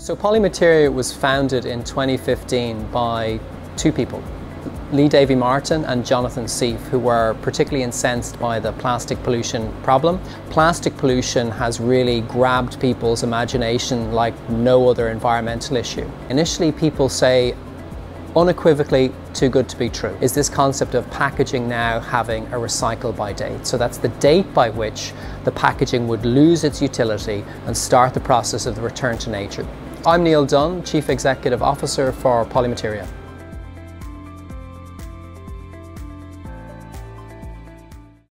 So Polymateria was founded in 2015 by two people, Lee Davy Martin and Jonathan Sieff, who were particularly incensed by the plastic pollution problem. Plastic pollution has really grabbed people's imagination like no other environmental issue. Initially, people say, unequivocally too good to be true is this concept of packaging now having a recycle by date. So that's the date by which the packaging would lose its utility and start the process of the return to nature. I'm Niall Dunne, Chief Executive Officer for Polymateria.